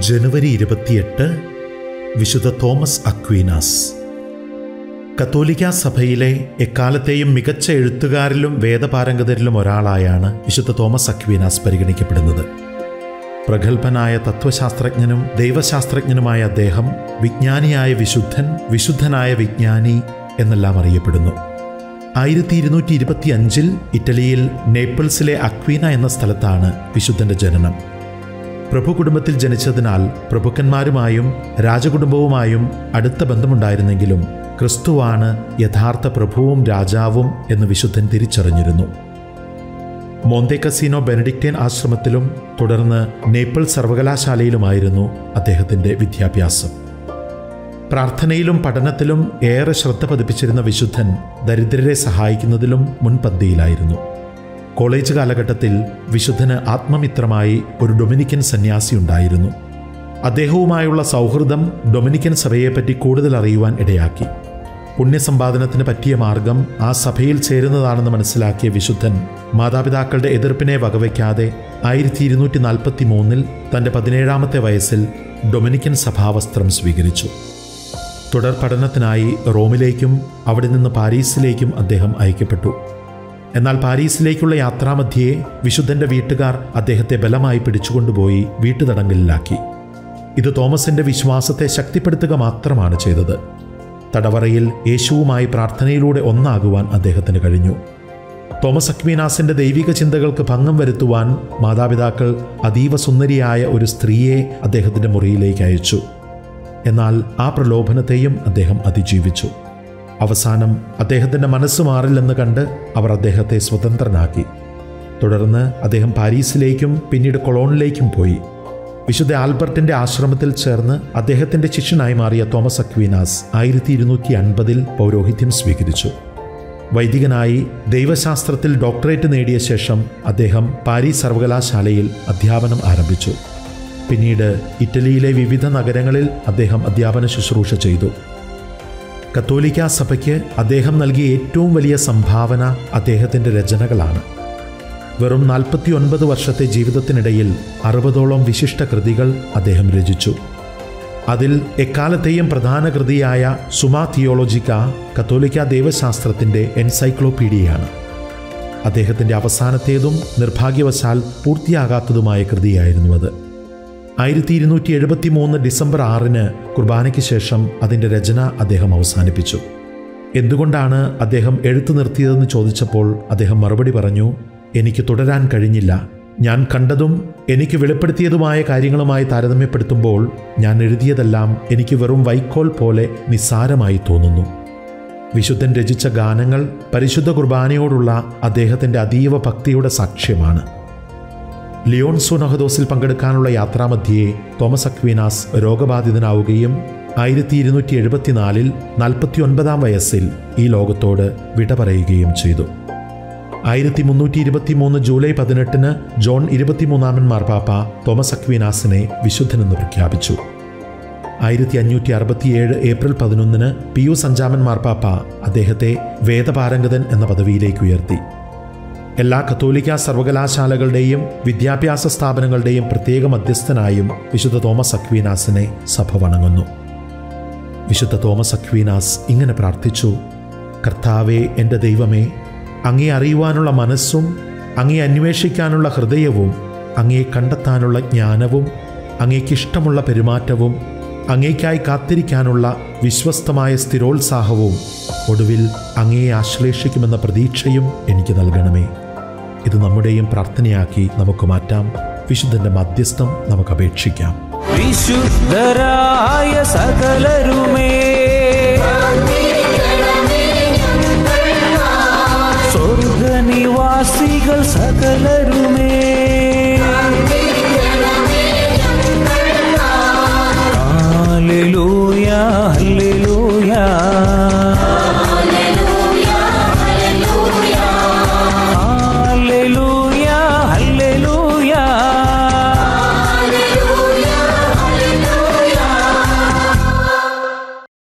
ജനുവരി ഇരുപത്തിയെട്ട് വിശുദ്ധ Thomas Aquinas. കത്തോലിക്ക സഭയിലെ എക്കാലത്തെയും മികച്ച എഴുത്തുകാരിലും വേദപാരംഗതരിലും ഒരാളായാണ് വിശുദ്ധ തോമസ് അക്വീനാസ് പരിഗണിക്കപ്പെടുന്നത്. പ്രഗത്ഭനായ തത്വശാസ്ത്രജ്ഞനും ദൈവശാസ്ത്രജ്ഞനുമായ അദ്ദേഹം വിജ്ഞാനിയായ വിശുദ്ധൻ വിശുദ്ധനായ വിജ്ഞാനി എന്നെല്ലാം അറിയപ്പെടുന്നു. ആയിരത്തി ഇരുന്നൂറ്റി ഇരുപത്തി അഞ്ചിൽ ഇറ്റലിയിൽ നേപ്പിൾസിലെ അക്വീന എന്ന സ്ഥലത്താണ് വിശുദ്ധന്റെ ജനനം. പ്രഭു കുടുംബത്തിൽ ജനിച്ചതിനാൽ പ്രഭുക്കന്മാരുമായും രാജകുടുംബവുമായും അടുത്ത ബന്ധമുണ്ടായിരുന്നെങ്കിലും ക്രിസ്തുവാണ് യഥാർത്ഥ പ്രഭുവും രാജാവും എന്ന് വിശുദ്ധൻ തിരിച്ചറിഞ്ഞിരുന്നു. മോന്തെ കസീനോ ബെനഡിക്റ്റേൻ ആശ്രമത്തിലും തുടർന്ന് നേപ്പിൾ സർവകലാശാലയിലുമായിരുന്നു അദ്ദേഹത്തിന്റെ വിദ്യാഭ്യാസം. പ്രാർത്ഥനയിലും പഠനത്തിലും ഏറെ ശ്രദ്ധ പതിപ്പിച്ചിരുന്ന വിശുദ്ധൻ ദരിദ്രരെ സഹായിക്കുന്നതിലും മുൻപന്തിയിലായിരുന്നു. കോളേജ് കാലഘട്ടത്തിൽ വിശുദ്ധന് ആത്മമിത്രമായി ഒരു ഡൊമിനിക്കൻ സന്യാസി ഉണ്ടായിരുന്നു. അദ്ദേഹവുമായുള്ള സൗഹൃദം ഡൊമിനിക്കൻ സഭയെപ്പറ്റി കൂടുതൽ അറിയുവാൻ ഇടയാക്കി. പുണ്യസമ്പാദനത്തിന് പറ്റിയ മാർഗം ആ സഭയിൽ ചേരുന്നതാണെന്ന് മനസ്സിലാക്കിയ വിശുദ്ധൻ മാതാപിതാക്കളുടെ എതിർപ്പിനെ വകവയ്ക്കാതെ ആയിരത്തി ഇരുന്നൂറ്റി നാൽപ്പത്തി മൂന്നിൽ തന്റെ പതിനേഴാമത്തെ വയസ്സിൽ ഡൊമിനിക്കൻ സഭാവസ്ത്രം സ്വീകരിച്ചു. തുടർ പഠനത്തിനായി റോമിലേക്കും അവിടെ നിന്ന് പാരീസിലേക്കും അദ്ദേഹം അയക്കപ്പെട്ടു. എന്നാൽ പാരീസിലേക്കുള്ള യാത്രാമധ്യേ വിശുദ്ധന്റെ വീട്ടുകാർ അദ്ദേഹത്തെ ബലമായി പിടിച്ചുകൊണ്ടുപോയി വീട്ടുതടങ്കലിലാക്കി. ഇത് തോമസിന്റെ വിശ്വാസത്തെ ശക്തിപ്പെടുത്തുക മാത്രമാണ് ചെയ്തത്. തടവറയിൽ യേശുവുമായി പ്രാർത്ഥനയിലൂടെ ഒന്നാകുവാൻ അദ്ദേഹത്തിന് കഴിഞ്ഞു. തോമസ് അക്വീനാസിന്റെ ദൈവിക ചിന്തകൾക്ക് ഭംഗം വരുത്തുവാൻ മാതാപിതാക്കൾ അതീവ സുന്ദരിയായ ഒരു സ്ത്രീയെ അദ്ദേഹത്തിന്റെ മുറിയിലേക്ക് അയച്ചു. എന്നാൽ ആ പ്രലോഭനത്തെയും അദ്ദേഹം അതിജീവിച്ചു. അവസാനം അദ്ദേഹത്തിന്റെ മനസ്സ് മാറില്ലെന്ന് കണ്ട് അവർ അദ്ദേഹത്തെ സ്വതന്ത്രനാക്കി. തുടർന്ന് അദ്ദേഹം പാരീസിലേക്കും പിന്നീട് കൊളോണിലേക്കും പോയി. വിശുദ്ധ ആൽബർട്ടിന്റെ ആശ്രമത്തിൽ ചേർന്ന് അദ്ദേഹത്തിന്റെ ശിഷ്യനായി മാറിയ തോമസ് അക്വീനാസ് ആയിരത്തി ഇരുന്നൂറ്റി അൻപതിൽ പൗരോഹിത്യം സ്വീകരിച്ചു. വൈദികനായി ദൈവശാസ്ത്രത്തിൽ ഡോക്ടറേറ്റ് നേടിയ ശേഷം അദ്ദേഹം പാരീസ് സർവകലാശാലയിൽ അധ്യാപനം ആരംഭിച്ചു. പിന്നീട് ഇറ്റലിയിലെ വിവിധ നഗരങ്ങളിൽ അദ്ദേഹം അധ്യാപന ശുശ്രൂഷ ചെയ്തു. കത്തോലിക്ക സഭയ്ക്ക് അദ്ദേഹം നൽകിയ ഏറ്റവും വലിയ സംഭാവന അദ്ദേഹത്തിന്റെ രചനകളാണ്. വെറും നാൽപ്പത്തി ഒൻപത് വർഷത്തെ ജീവിതത്തിനിടയിൽ അറുപതോളം വിശിഷ്ട കൃതികൾ അദ്ദേഹം രചിച്ചു. അതിൽ എക്കാലത്തെയും പ്രധാന കൃതിയായ സുമാ തിയോളജിക്ക കത്തോലിക്ക ദൈവശാസ്ത്രത്തിന്റെ എൻസൈക്ലോപീഡിയയാണ്. അദ്ദേഹത്തിന്റെ അവസാനത്തേതും നിർഭാഗ്യവശാൽ പൂർത്തിയാകാത്തതുമായ കൃതിയായിരുന്നു അത്. ആയിരത്തി ഇരുന്നൂറ്റി എഴുപത്തി മൂന്ന് ഡിസംബർ ആറിന് കുർബാനയ്ക്ക് ശേഷം അതിന്റെ രചന അദ്ദേഹം അവസാനിപ്പിച്ചു. എന്തുകൊണ്ടാണ് അദ്ദേഹം എഴുത്തു നിർത്തിയതെന്ന് ചോദിച്ചപ്പോൾ അദ്ദേഹം മറുപടി പറഞ്ഞു എനിക്ക് തുടരാൻ കഴിഞ്ഞില്ല. ഞാൻ കണ്ടതും എനിക്ക് വെളിപ്പെടുത്തിയതുമായ കാര്യങ്ങളുമായി താരതമ്യപ്പെടുത്തുമ്പോൾ ഞാൻ എഴുതിയതെല്ലാം എനിക്ക് വെറും വൈക്കോൽ പോലെ നിസ്സാരമായി തോന്നുന്നു. വിശുദ്ധൻ രചിച്ച ഗാനങ്ങൾ പരിശുദ്ധ കുർബാനയോടുള്ള അദ്ദേഹത്തിന്റെ അതീവ ഭക്തിയുടെ സാക്ഷ്യമാണ്. ലിയോൺ സുനഹദോസിൽ പങ്കെടുക്കാനുള്ള യാത്രാമധ്യേ തോമസ് അക്വീനാസ് രോഗബാധിതനാവുകയും ആയിരത്തി ഇരുന്നൂറ്റി എഴുപത്തിനാലിൽ നാൽപ്പത്തിയൊൻപതാം വയസ്സിൽ ഈ ലോകത്തോട് വിട പറയുകയും ചെയ്തു. ആയിരത്തി മുന്നൂറ്റി ഇരുപത്തി മൂന്ന് ജൂലൈ പതിനെട്ടിന് ജോൺ ഇരുപത്തിമൂന്നാമൻ മാർപ്പാപ്പ തോമസ് അക്വീനാസിനെ വിശുദ്ധനെന്ന് പ്രഖ്യാപിച്ചു. ആയിരത്തി അഞ്ഞൂറ്റി അറുപത്തിയേഴ് ഏപ്രിൽ പതിനൊന്നിന് പിയു സഞ്ചാമൻ മാർപ്പാപ്പ അദ്ദേഹത്തെ വേദപാരംഗതൻ എന്ന പദവിയിലേക്ക് ഉയർത്തി. എല്ലാ കത്തോലിക്ക സർവകലാശാലകളുടെയും വിദ്യാഭ്യാസ സ്ഥാപനങ്ങളുടെയും പ്രത്യേക മധ്യസ്ഥനായും വിശുദ്ധ തോമസ് അക്വീനാസിനെ സഭ വണങ്ങുന്നു. വിശുദ്ധ തോമസ് അക്വീനാസ് ഇങ്ങനെ പ്രാർത്ഥിച്ചു കർത്താവേ എന്റെ ദൈവമേ അങ്ങേ അറിയുവാനുള്ള മനസ്സും അങ്ങേ അന്വേഷിക്കാനുള്ള ഹൃദയവും അങ്ങേ കണ്ടെത്താനുള്ള ജ്ഞാനവും അങ്ങേക്കിഷ്ടമുള്ള പെരുമാറ്റവും അങ്ങേക്കായി കാത്തിരിക്കാനുള്ള വിശ്വസ്തമായ സ്ഥിരോത്സാഹവും ഒടുവിൽ അങ്ങയെ ആശ്ലേഷിക്കുമെന്ന പ്രതീക്ഷയും എനിക്ക് നൽകണമേ. ഇത് നമ്മുടെയും പ്രാർത്ഥനയാക്കി നമുക്ക് മാറ്റാം. വിശുദ്ധന്റെ മധ്യസ്ഥം നമുക്ക് അപേക്ഷിക്കാം. വിശുദ്ധരായ സകലരുമേ. സ്വർഗനിവാസികൾ സകല